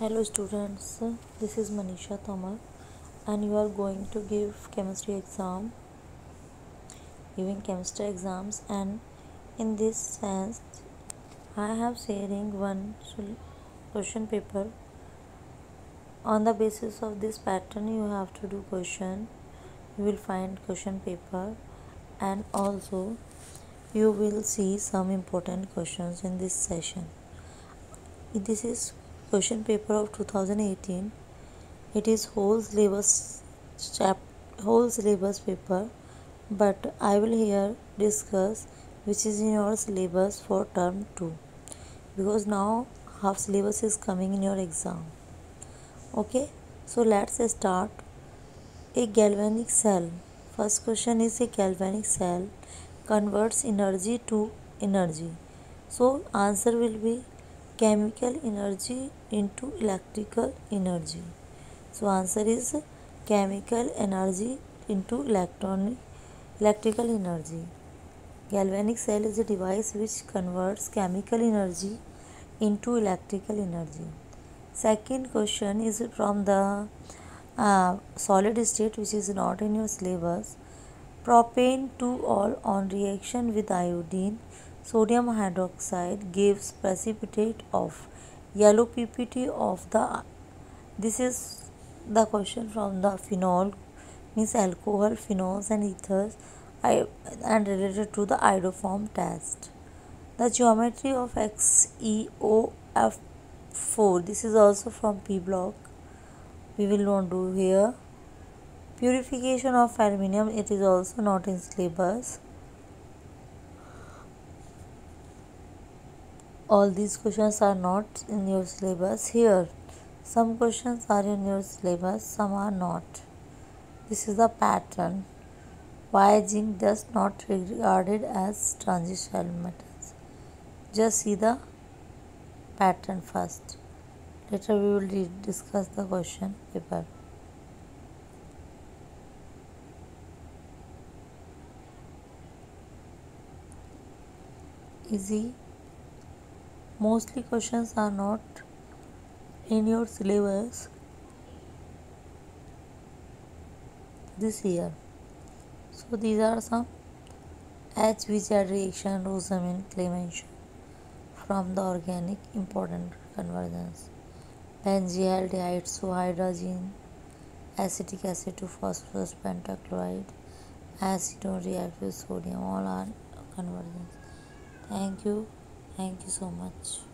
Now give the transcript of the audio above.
Hello students, this is Manisha Tomar and you are going to give chemistry exam giving chemistry exams and in this sense I have sharing one question paper. On the basis of this pattern you have to do question. You will find question paper and also you will see some important questions in this session. This is question paper of 2018 it is whole syllabus chap whole syllabus paper but i will here discuss which is in your syllabus for term 2 because now half syllabus is coming in your exam. Okay? So let's start. A galvanic cell. First question is a galvanic cell converts energy to energy. So answer will be chemical energy into electrical energy. So answer is chemical energy into electronic electrical energy. Galvanic cell is a device which converts chemical energy into electrical energy. Second question is from the uh, solid state which is not in your syllabus. Propane 2 all on reaction with iodine sodium hydroxide gives precipitate of yellow ppt of the this is the question from the phenol means alcohol phenols and ethers and related to the iodoform test. The geometry of XeOF4 this is also from P block. We will not do here. Purification of aluminium it is also not in syllabus all these questions are not in your syllabus here. Some questions are in your syllabus some are not. This is the pattern. Why zinc does not regarded as transitional metals? Just see the pattern first. Later we will discuss the question paper. Easy mostly questions are not in your syllabus this year. So these are some HVZ reaction Rosenmund Clemmensen from the organic important conversions benzaldehyde to hydrogen acetic acid to phosphorus pentachloride acetone react with sodium all are conversions thank you Thank you so much.